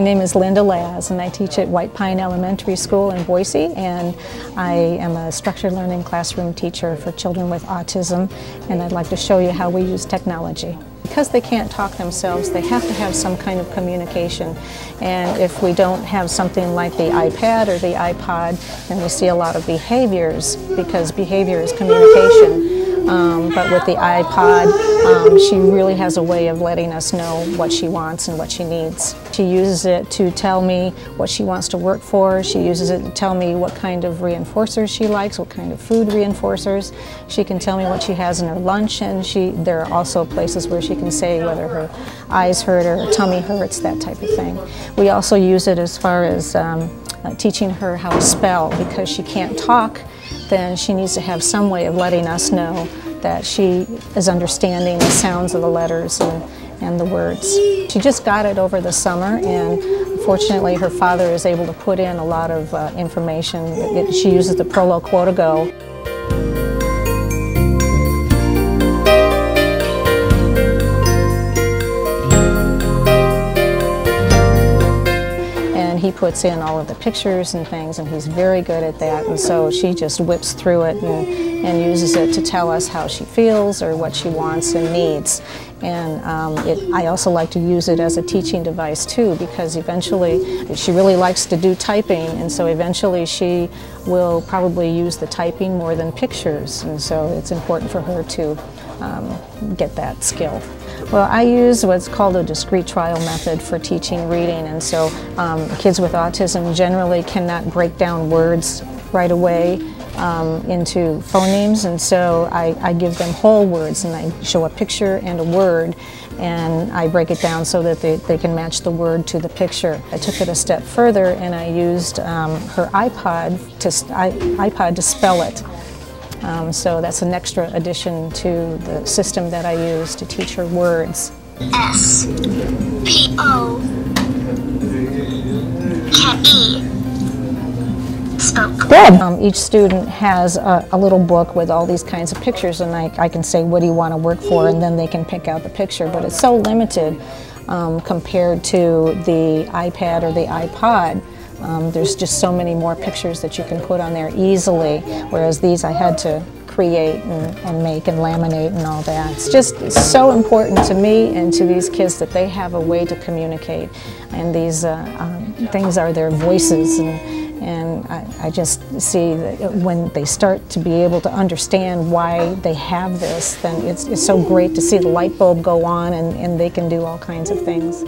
name is Linda Laz and I teach at White Pine Elementary School in Boise and I am a structured learning classroom teacher for children with autism and I'd like to show you how we use technology. Because they can't talk themselves, they have to have some kind of communication. And if we don't have something like the iPad or the iPod, then we see a lot of behaviors because behavior is communication. Um, but with the iPod, um, she really has a way of letting us know what she wants and what she needs. She uses it to tell me what she wants to work for. She uses it to tell me what kind of reinforcers she likes, what kind of food reinforcers. She can tell me what she has in her lunch, and she, there are also places where she can say whether her eyes hurt or her tummy hurts, that type of thing. We also use it as far as um, uh, teaching her how to spell because she can't talk then she needs to have some way of letting us know that she is understanding the sounds of the letters and, and the words. She just got it over the summer and fortunately her father is able to put in a lot of uh, information. It, she uses the Proloquo2Go. Puts in all of the pictures and things and he's very good at that and so she just whips through it and, and uses it to tell us how she feels or what she wants and needs. And um, it, I also like to use it as a teaching device too because eventually she really likes to do typing and so eventually she will probably use the typing more than pictures and so it's important for her to um, get that skill. Well, I use what's called a discrete trial method for teaching reading, and so um, kids with autism generally cannot break down words right away um, into phonemes, and so I, I, give them whole words, and I show a picture and a word, and I break it down so that they, they can match the word to the picture. I took it a step further, and I used um, her iPod to, iPod to spell it. Um, so that's an extra addition to the system that I use to teach her words. S P O K E spoke. Good. Um, each student has a, a, little book with all these kinds of pictures and I, I can say what do you want to work for and then they can pick out the picture but it's so limited um, compared to the iPad or the iPod. Um, there's just so many more pictures that you can put on there easily, whereas these I had to create and, and, make and laminate and all that. It's just so important to me and to these kids that they have a way to communicate. And these uh, um, things are their voices. And, and I, I, just see that when they start to be able to understand why they have this, then it's, it's so great to see the light bulb go on and, and they can do all kinds of things.